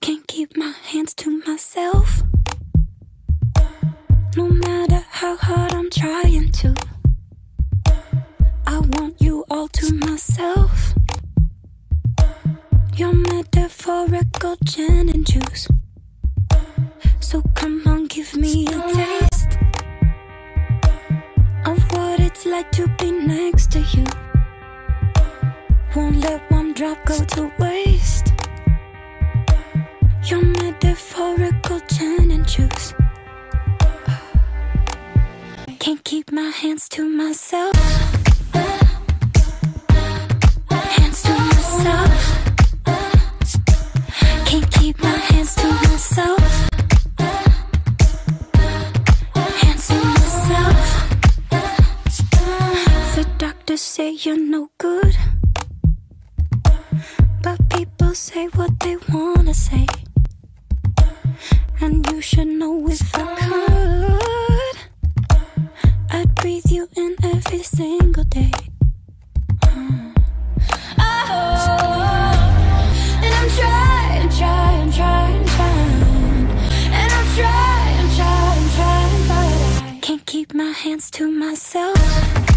Can't keep my hands to myself. No matter how hard I'm trying to, I want you all to myself. Your metaphorical gin and juice. So come on, give me a taste of what it's like to be next to you. Won't let one drop go to waste. Your metaphorical gin and juice. Can't keep my hands to myself. Hands to myself. Can't keep my hands to myself. Hands to myself. The doctors say you're no good. But people say what they wanna say. And you should know if I could. I'd breathe you in every single day. Oh, and I'm trying, trying, trying, trying. And I'm trying, trying, trying, can't keep my hands to myself.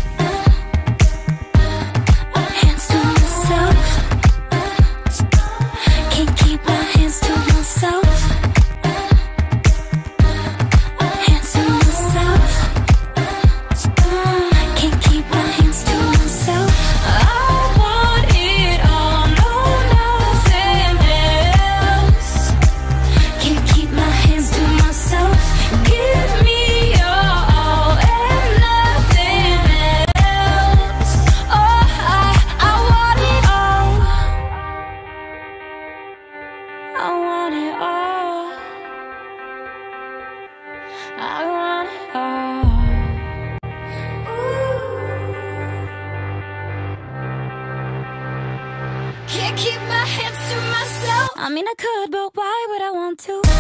Can't keep my hands to myself. I mean, I could, but why would I want to?